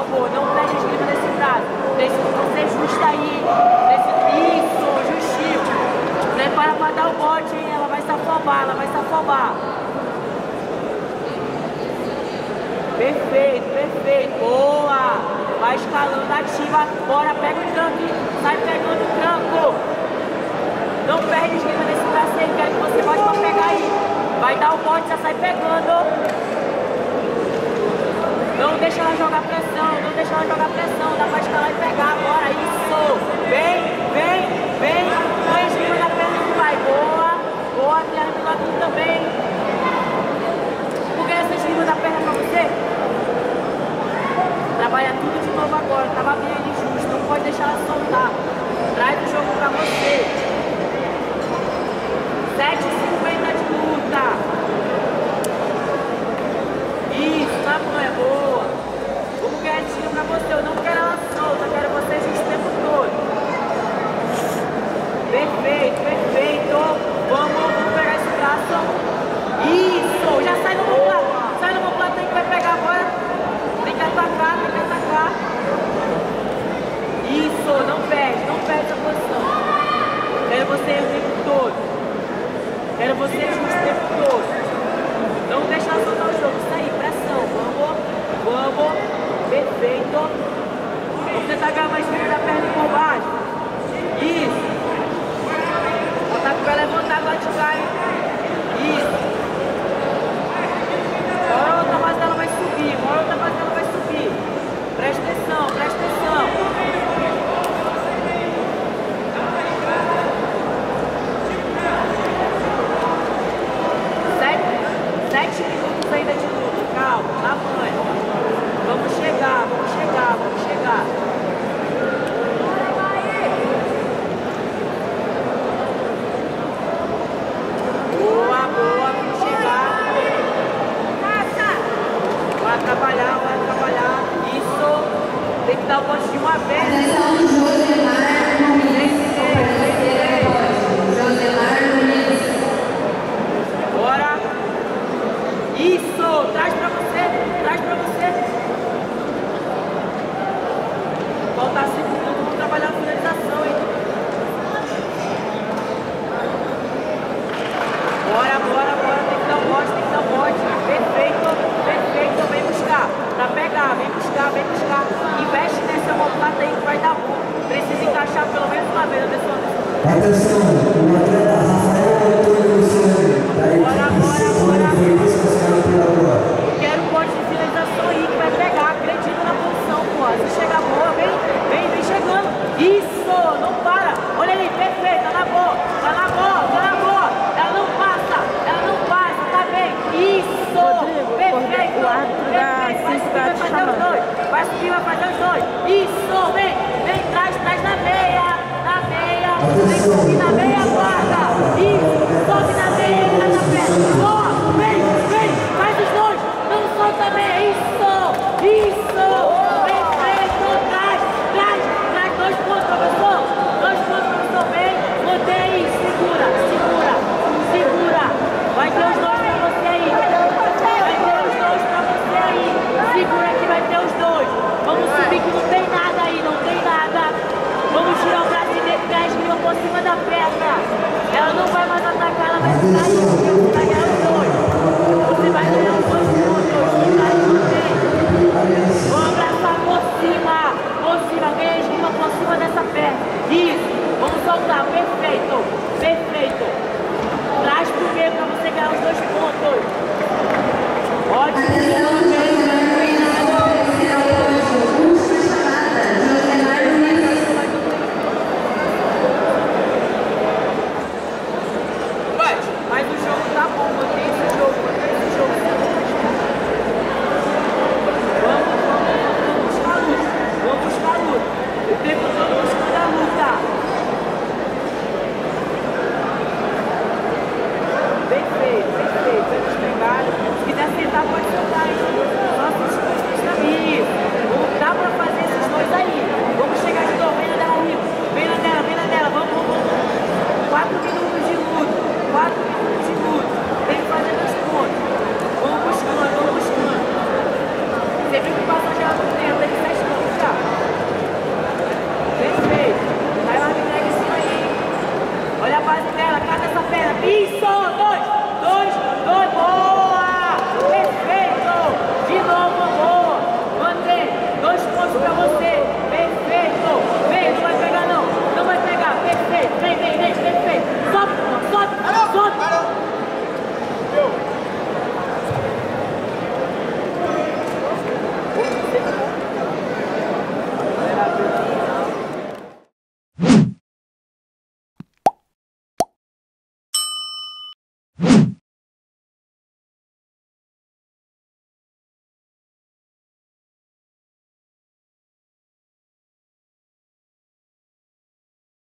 favor, não a escrito nesse prazo. Preciso que você é justa aí. nesse isso, justiça. Prepara para dar o bote, hein? Ela vai se afobar, ela vai se afobar. Perfeito, perfeito. Boa! Vai escalando, ativa. Bora, pega o tranco, Sai pegando o tranco. Não perde esquerda nesse braço aí, você pode pra pegar aí. Vai dar o bote, já sai pegando deixar ela jogar pressão, não deixar ela jogar pressão, dá pra escalar e pegar agora, isso, vem, vem, vem, põe em da perna do pai, boa, boa, Guilherme Piloto também, porque essa esquina da perna pra você, trabalha tudo de novo agora, tava bem ali justo, não pode deixar ela soltar, traz o jogo pra você, 7, 5, Quero você o tempo todo. Não deixa ela soltar o jogo. Isso aí, pressão. Vamos, vamos. Perfeito. Vamos tentar ganhar mais firme da perna dar o de uma vez. Atenção. Josemar Nunes. Bora. Isso. Traz pra você. Traz pra você. Falta cinco minutos. Vamos trabalhar a finalização, hein? Bora, bora, bora. Tem que dar o bote, tem que dar o bote. Perfeito. Perfeito. Vem buscar. Pra pegar. Vem buscar, vem buscar investe nessa homoplata aí que vai dar bom. Precisa encaixar pelo menos uma vez, pessoal. Atenção, por cima da perna. Ela não vai mais atacar, ela vai ficar aí, você vai ganhar os dois. Você vai ganhar os dois pontos, manter. Vamos abraçar por cima, por cima, ganha a esgrima por cima dessa perna. Isso, vamos soltar, perfeito, perfeito.